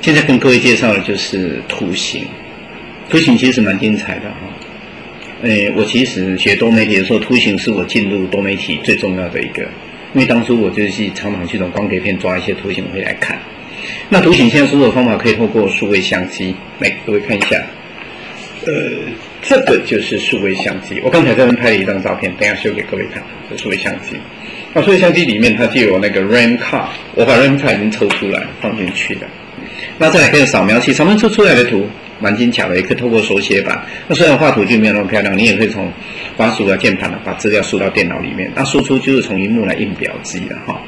现在跟各位介绍的就是图形，图形其实蛮精彩的哈。诶，我其实学多媒体的时候，图形是我进入多媒体最重要的一个，因为当初我就是常常去从光碟片抓一些图形回来看。那图形现在所有的方法可以透过数位相机，来各位看一下。呃，这个就是数位相机。我刚才这边拍了一张照片，等下秀给各位看。这数位相机，那数位相机里面它就有那个 RAM 卡我把 RAM 卡已经抽出来放进去的。那再来看扫描器，扫描出出来的图蛮精巧的，也可以透过手写板。那虽然画图就没有那么漂亮，你也可以从滑鼠啊、键盘啊把资料输到电脑里面。那输出就是从荧幕来印表机的哈。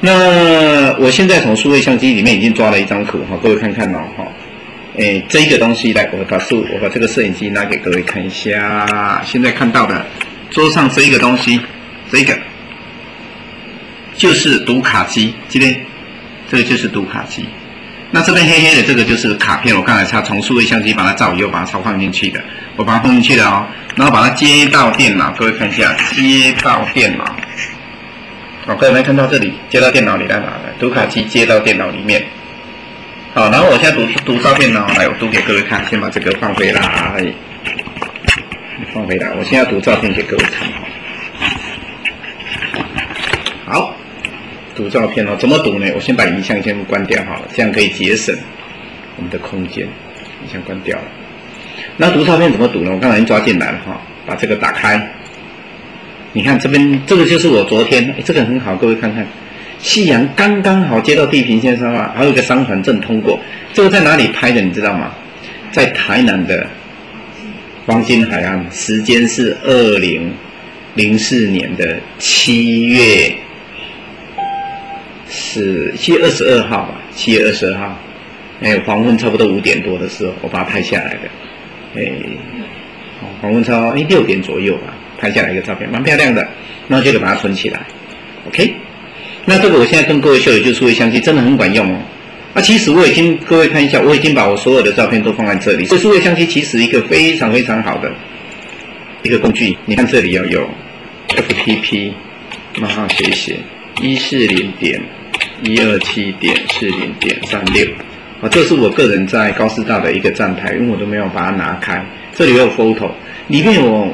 那我现在从数位相机里面已经抓了一张图哈，各位看看哦哈。诶，这个东西来，我把数我把这个摄影机拿给各位看一下。现在看到的桌上这一个东西，这个就是读卡机，今天这个就是读卡机。那这边黑黑的这个就是卡片，我刚才插从数位相机把它照以后把它抄放进去的，我把它放进去了哦，然后把它接到电脑，各位看一下，接到电脑。好，各位看到这里，接到电脑里来哪的？读卡机接到电脑里面。好，然后我现在读读照片呢，来我读给各位看，先把这个放回来，放回来。我现在读照片给各位看，好，读照片哦，怎么读呢？我先把影像先关掉好了，这样可以节省我们的空间。影像关掉了，那读照片怎么读呢？我刚才已经抓进来了哈，把这个打开，你看这边这个就是我昨天，这个很好，各位看看。夕阳刚刚好接到地平线上啊，还有一个商船正通过。这个在哪里拍的？你知道吗？在台南的黄金海岸，时间是二零零四年的七月是七月二十二号吧？七月二十二号，哎，黄昏差不多五点多的时候，我把它拍下来的。哎，黄昏差哎六点左右吧，拍下来一个照片，蛮漂亮的。然后就把它存起来，OK。那这个我现在跟各位秀的就是数位相机，真的很管用哦。那其实我已经各位看一下，我已经把我所有的照片都放在这里。这数位相机其实一个非常非常好的一个工具。你看这里要有 FTP，冒号写写一四零点一二七点四零点三六啊，这是我个人在高师大的一个站台，因为我都没有把它拿开。这里有 photo，里面有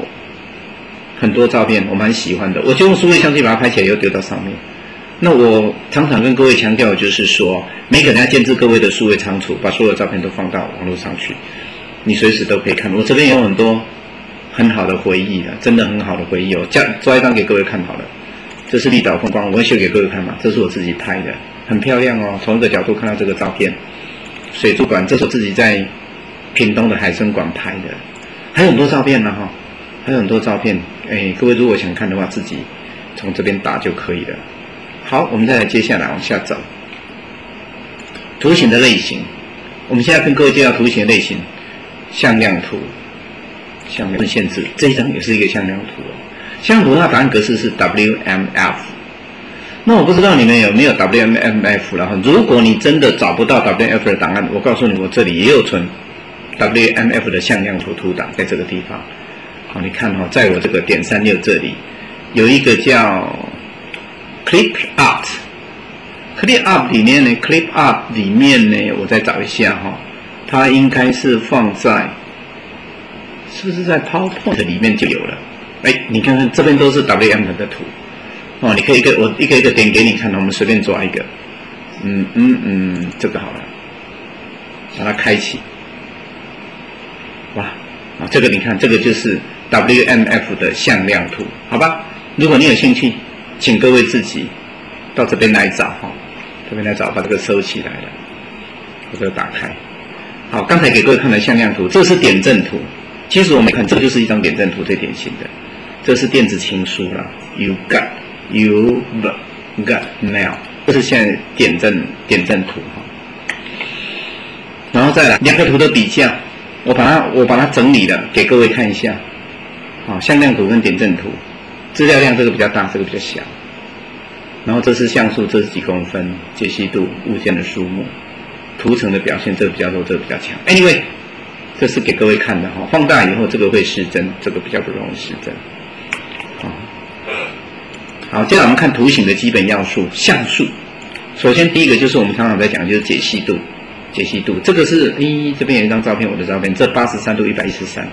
很多照片，我蛮喜欢的，我就用数位相机把它拍起来，又丢到上面。那我常常跟各位强调，就是说，每个人要建置各位的数位仓储，把所有照片都放到网络上去，你随时都可以看。我这边有很多很好的回忆的，真的很好的回忆哦。这抓一张给各位看好了，这是立岛风光，我会秀给各位看嘛。这是我自己拍的，很漂亮哦。从一个角度看到这个照片，水族馆，这是我自己在屏东的海参馆拍的，还有很多照片呢哈，还有很多照片。哎，各位如果想看的话，自己从这边打就可以了。好，我们再来接下来往下走。图形的类型，我们现在跟各位介绍图形类型，向量图，向量限制，这一张也是一个向量图哦。向量图它答案格式是 WMF。那我不知道你们有没有 WMF 了哈？如果你真的找不到 WMF 的档案，我告诉你，我这里也有存 WMF 的向量图图档在这个地方。好，你看哈，在我这个点三六这里有一个叫。Clip Art，Clip Art 里面呢，Clip Art 里面呢，我再找一下哈，它应该是放在，是不是在 PowerPoint 里面就有了？哎，你看看这边都是 WM 的图，哦，你可以一个我一个一个点给你看，我们随便抓一个，嗯嗯嗯，这个好了，把它开启，哇，啊，这个你看，这个就是 WMF 的向量图，好吧？如果你有兴趣。请各位自己到这边来找哈，这边来找，把这个收起来了，把这个打开。好，刚才给各位看的向量图，这是点阵图。其实我们看，这就是一张点阵图，最典型的。这是电子情书了，You got, you got mail，这是现在点阵点阵图哈。然后再来两个图的比较，我把它我把它整理了，给各位看一下。好，向量图跟点阵图。资料量这个比较大，这个比较小。然后这是像素，这是几公分，解析度，物件的数目，图层的表现，这个比较弱，这个比较强。Anyway，这是给各位看的哈，放大以后这个会失真，这个比较不容易失真。好，接下来我们看图形的基本要素，像素。首先第一个就是我们常常在讲，就是解析度。解析度。这个是一这边有一张照片，我的照片，这八十三度一百一十三。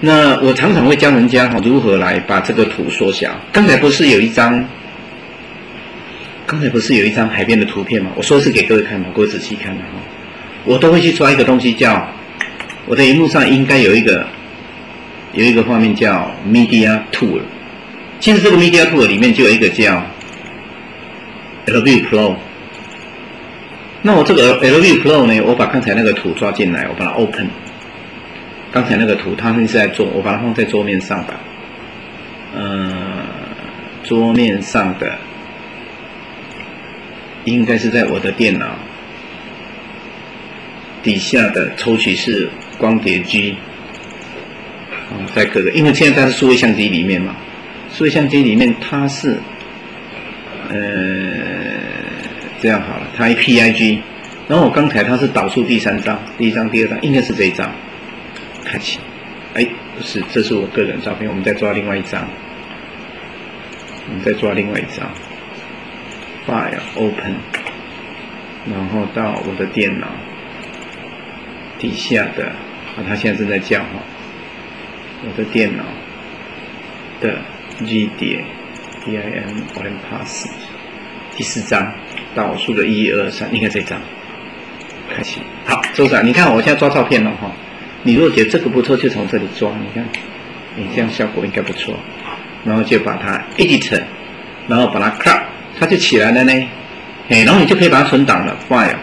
那我常常会教人家哈如何来把这个图缩小。刚才不是有一张，刚才不是有一张海边的图片吗？我说是给各位看的，各位仔细看的哈。我都会去抓一个东西叫，我的荧幕上应该有一个有一个画面叫 Media Tool。其实这个 Media Tool 里面就有一个叫 LV Pro。那我这个 LV Pro 呢，我把刚才那个图抓进来，我把它 Open。刚才那个图它是在做，我把它放在桌面上吧。嗯，桌面上的应该是在我的电脑。底下的抽取式光碟机，在各个，因为现在它是数位相机里面嘛，数位相机里面它是，呃，这样好了，它 PIG，然后我刚才它是导出第三张，第一张、第二张应该是这一张，开启，哎，不是，这是我个人照片，我们再抓另外一张，我们再抓另外一张，File Open，然后到我的电脑。底下的啊，他现在正在叫哈，我的电脑的 G 点 D I M O M Pass 第四张导数的一二三，应该这张。开启。好，周长，你看我现在抓照片了哈，你如果觉得这个不错，就从这里抓，你看，你这样效果应该不错，然后就把它 Edit，然后把它 Cut，它就起来了呢，哎，然后你就可以把它存档了，File。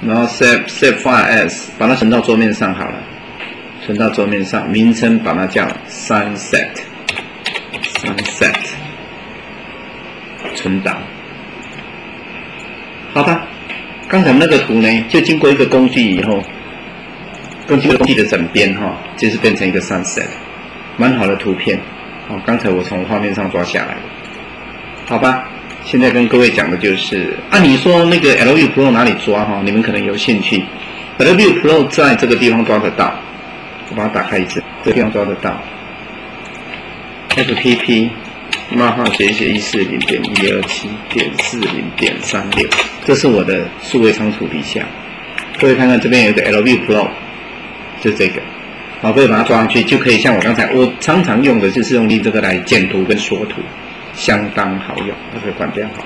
然后 save save file as，把它存到桌面上好了，存到桌面上，名称把它叫 sunset sunset，存档，好吧？刚才那个图呢，就经过一个工具以后，根据工具的整编哈，就是变成一个 sunset，蛮好的图片。哦，刚才我从画面上抓下来，好吧？现在跟各位讲的就是，按你说那个 L V Pro 哪里抓哈？你们可能有兴趣。L V Pro 在这个地方抓得到，我把它打开一次，这个地方抓得到。F P P 冒号写写一四零点一二七点四零点三六，这是我的数位仓储底下。各位看看这边有个 L V Pro，就这个，好，各位把它抓上去，就可以像我刚才我常常用的就是用力这个来剪图跟缩图。相当好用，这个管件好。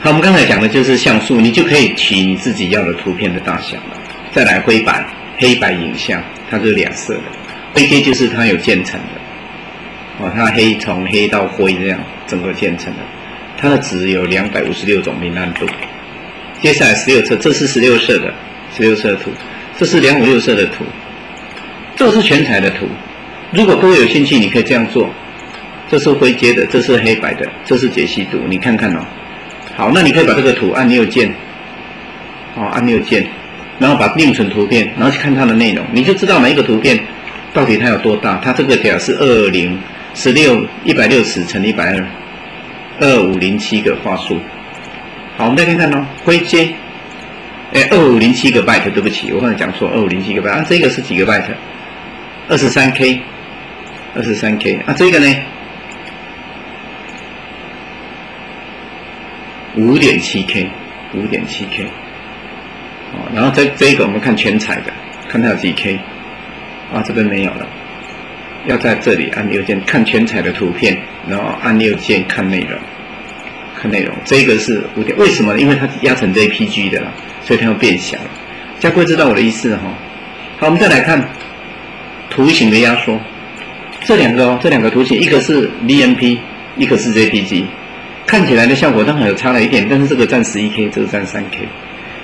好，我们刚才讲的就是像素，你就可以取你自己要的图片的大小了。再来灰白、黑白影像，它是两色的。灰阶就是它有渐层的，哦，它黑从黑到灰这样整个渐层的。它的值有两百五十六种明暗度。接下来十六色，这是十六色的，十六色图，这是两五六色的图，这是全彩的图。如果各位有兴趣，你可以这样做。这是灰阶的，这是黑白的，这是解析度，你看看哦。好，那你可以把这个图按右键，哦，按右键，然后把另存图片，然后去看它的内容，你就知道每一个图片到底它有多大。它这个表是二零十六一百六十乘一百二，二五零七个画素。好，我们再看看哦，灰阶，哎，二五零七个 byte，对不起，我刚才讲错，二五零七个 byte，啊，这个是几个 byte？二十三 k，二十三 k，啊，这个呢？五点七 K，五点七 K，哦，然后这这个我们看全彩的，看它有几 K，啊，这边没有了，要在这里按右键看全彩的图片，然后按右键看内容，看内容，这个是五点，为什么？因为它压成 JPG 的了，所以它要变小了。家辉知道我的意思哈？好，我们再来看图形的压缩，这两个哦，这两个图形，一个是 BMP，一个是 JPG。看起来的效果当然有差了一点，但是这个占十一 K，这个占三 K。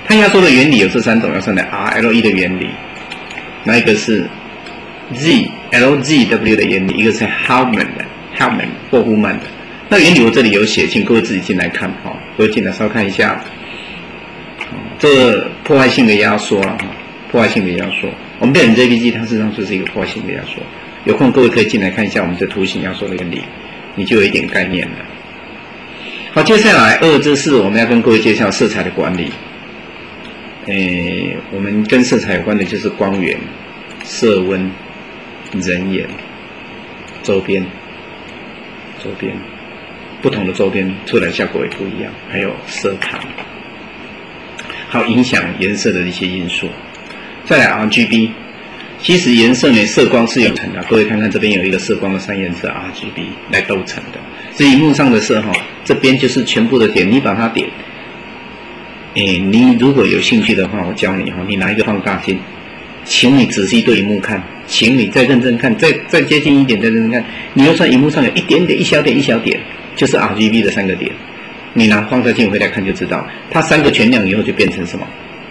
它压缩的原理有这三种，要算的 RLE 的原理，那一个是 ZLZW 的原理，一个是 Harman 的 Harman 霍夫曼的。那原理我这里有写，请各位自己进来看哈，各位进来稍看一下。这破坏性的压缩了哈，破坏性的压缩。我们变成 JPG，它实际上就是一个破坏性的压缩。有空各位可以进来看一下我们这图形压缩的原理，你就有一点概念了。好，接下来二至四，我们要跟各位介绍色彩的管理。诶，我们跟色彩有关的就是光源、色温、人眼、周边、周边不同的周边出来效果也不一样，还有色盘。还有影响颜色的一些因素。再来 RGB，其实颜色呢，色光是有成的。各位看看这边有一个色光的三原色 RGB 来构成的。这荧幕上的色哈，这边就是全部的点，你把它点。哎，你如果有兴趣的话，我教你哈，你拿一个放大镜，请你仔细对荧幕看，请你再认真看，再再接近一点，再认真看。你要算荧幕上有一点点、一小点、一小点，就是 RGB 的三个点。你拿放大镜回来看就知道，它三个全亮以后就变成什么？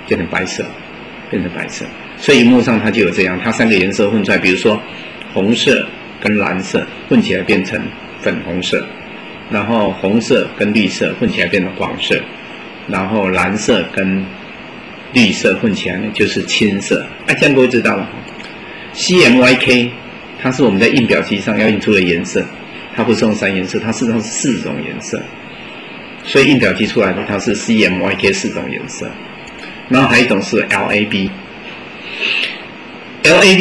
变成白色，变成白色。所以荧幕上它就有这样，它三个颜色混出来，比如说红色跟蓝色混起来变成粉红色，然后红色跟绿色混起来变成黄色，然后蓝色跟绿色混起来呢就是青色。哎，这样各位知道了。CMYK 它是我们在印表机上要印出的颜色，它不是用三颜色，它事实上是四种颜色。所以印表机出来的它是 CMYK 四种颜色，然后还有一种是 LAB，LAB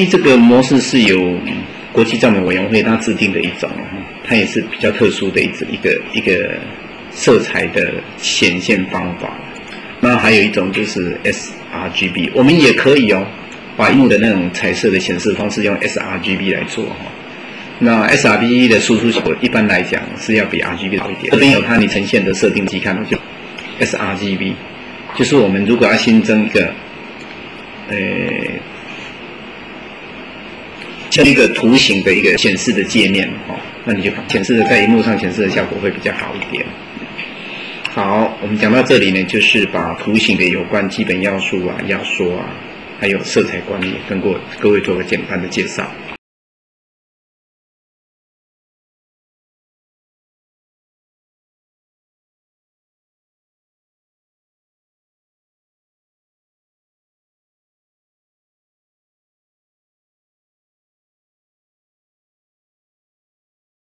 这个模式是由国际照明委员会它制定的一种，它也是比较特殊的一一个一个色彩的显现方法。那还有一种就是 sRGB，我们也可以哦，把荧幕的那种彩色的显示方式用 sRGB 来做哈。那 sRGB 的输出效果一般来讲是要比 RGB 好一点。这边有它你呈现的设定机，看到就 sRGB，就是我们如果要新增一个，呃，像一个图形的一个显示的界面哦，那你就显示的在荧幕上显示的效果会比较好一点。好，我们讲到这里呢，就是把图形的有关基本要素啊、压缩啊，还有色彩管理，跟过各位做个简单的介绍。